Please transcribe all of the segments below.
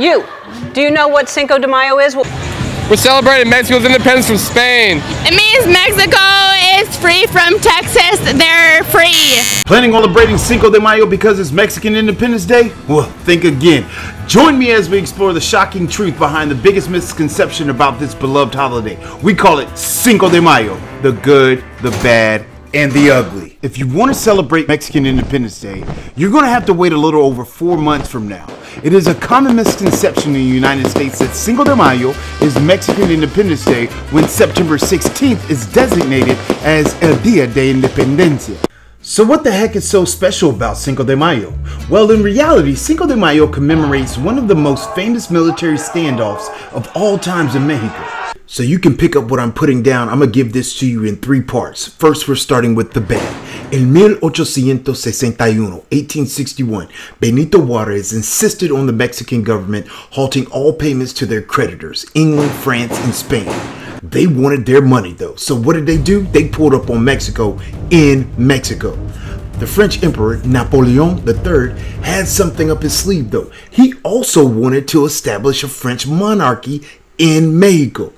You, do you know what Cinco de Mayo is? We're celebrating Mexico's independence from Spain. It means Mexico is free from Texas. They're free. Planning on celebrating Cinco de Mayo because it's Mexican Independence Day? Well, think again. Join me as we explore the shocking truth behind the biggest misconception about this beloved holiday. We call it Cinco de Mayo the good, the bad, and the ugly. If you want to celebrate Mexican Independence Day, you're going to have to wait a little over four months from now. It is a common misconception in the United States that Cinco de Mayo is Mexican Independence Day when September 16th is designated as El Día de Independencia. So what the heck is so special about Cinco de Mayo? Well, in reality, Cinco de Mayo commemorates one of the most famous military standoffs of all times in Mexico. So you can pick up what I'm putting down. I'm going to give this to you in three parts. First, we're starting with the bad. In 1861, 1861, Benito Juarez insisted on the Mexican government halting all payments to their creditors, England, France, and Spain. They wanted their money though. So what did they do? They pulled up on Mexico in Mexico. The French Emperor Napoleon III had something up his sleeve though. He also wanted to establish a French monarchy in Mexico.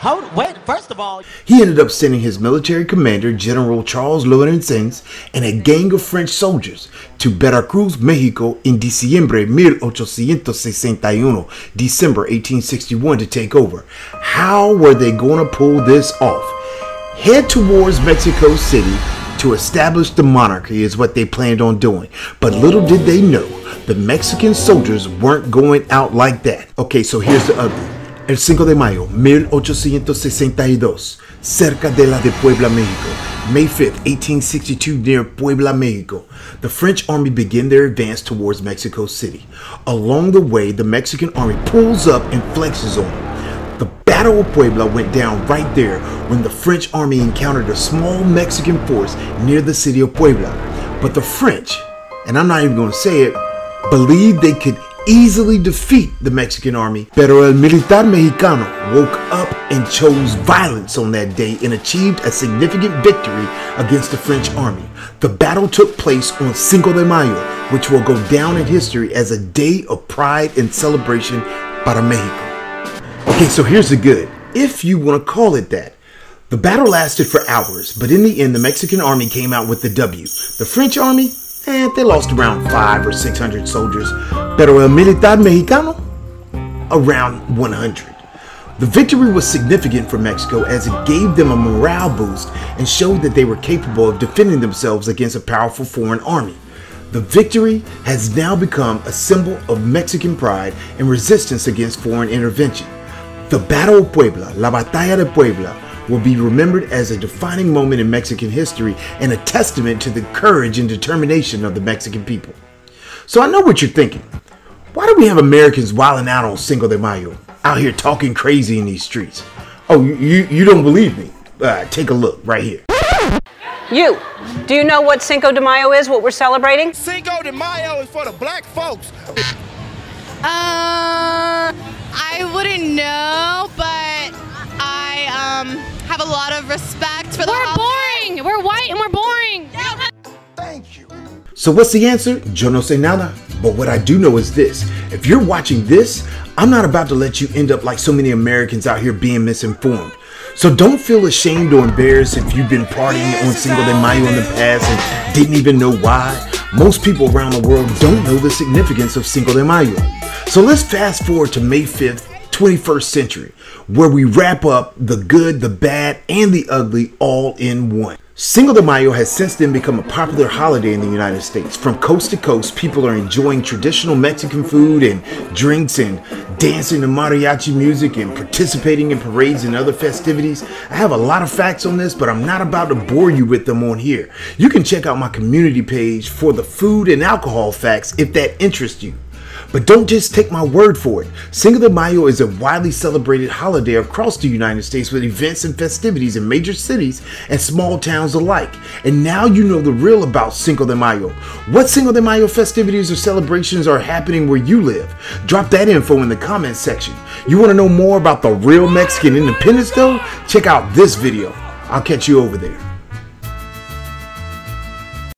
How, wait, first of all, he ended up sending his military commander, General Charles Lorencez, and a gang of French soldiers to Veracruz, Mexico in Diciembre 1861, December 1861 to take over. How were they going to pull this off? Head towards Mexico City to establish the monarchy is what they planned on doing. But little did they know, the Mexican soldiers weren't going out like that. Okay, so here's the ugly. El 5 de mayo 1862, cerca de la de Puebla, Mexico. May 5th, 1862, near Puebla, Mexico. The French army began their advance towards Mexico City. Along the way, the Mexican army pulls up and flexes on. The Battle of Puebla went down right there when the French army encountered a small Mexican force near the city of Puebla. But the French, and I'm not even going to say it, believed they could easily defeat the Mexican army, pero el militar mexicano woke up and chose violence on that day and achieved a significant victory against the French army. The battle took place on Cinco de Mayo, which will go down in history as a day of pride and celebration para Mexico. Okay, so here's the good, if you want to call it that. The battle lasted for hours, but in the end, the Mexican army came out with the W. The French army eh, they lost around five or six hundred soldiers, pero militar mexicano, around 100. The victory was significant for Mexico as it gave them a morale boost and showed that they were capable of defending themselves against a powerful foreign army. The victory has now become a symbol of Mexican pride and resistance against foreign intervention. The Battle of Puebla, La Batalla de Puebla, will be remembered as a defining moment in Mexican history and a testament to the courage and determination of the Mexican people. So I know what you're thinking. Why do we have Americans wilding out on Cinco de Mayo, out here talking crazy in these streets? Oh, you, you don't believe me? Uh, take a look right here. You, do you know what Cinco de Mayo is, what we're celebrating? Cinco de Mayo is for the black folks. Uh, I wouldn't know, but I um have a lot of respect for the. We're boring. We're white and we're boring. Thank you. So what's the answer? Yo no sé nada. But what I do know is this. If you're watching this, I'm not about to let you end up like so many Americans out here being misinformed. So don't feel ashamed or embarrassed if you've been partying on Cinco de Mayo in the past and didn't even know why. Most people around the world don't know the significance of Cinco de Mayo. So let's fast forward to May 5th, 21st century, where we wrap up the good, the bad, and the ugly all in one. Cinco de Mayo has since then become a popular holiday in the United States. From coast to coast, people are enjoying traditional Mexican food and drinks and dancing to mariachi music and participating in parades and other festivities. I have a lot of facts on this, but I'm not about to bore you with them on here. You can check out my community page for the food and alcohol facts if that interests you. But don't just take my word for it. Cinco de Mayo is a widely celebrated holiday across the United States with events and festivities in major cities and small towns alike. And now you know the real about Cinco de Mayo. What Cinco de Mayo festivities or celebrations are happening where you live? Drop that info in the comments section. You want to know more about the real Mexican independence though? Check out this video. I'll catch you over there.